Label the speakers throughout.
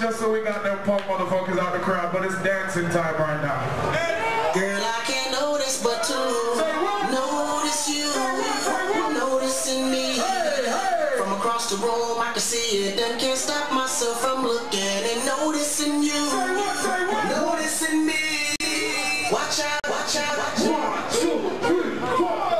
Speaker 1: Just so we got them punk motherfuckers out the crowd, but it's dancing time right now.
Speaker 2: Across the room, I can see it and can't stop myself from looking and noticing you. Noticing me. Watch out, watch out, watch out.
Speaker 1: One, two, three, four.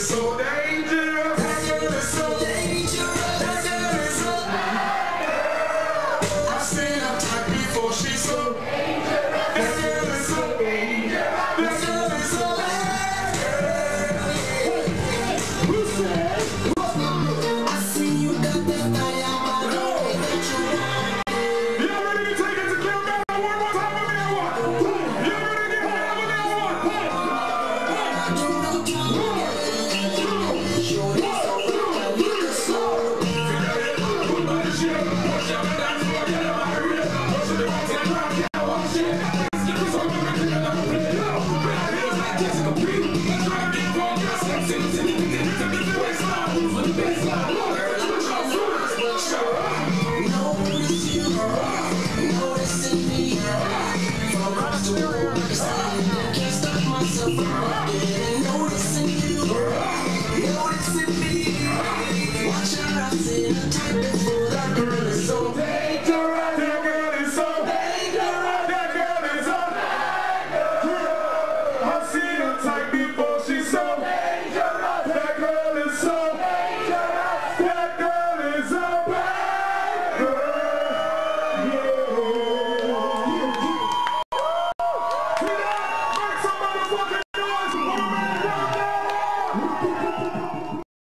Speaker 1: So that.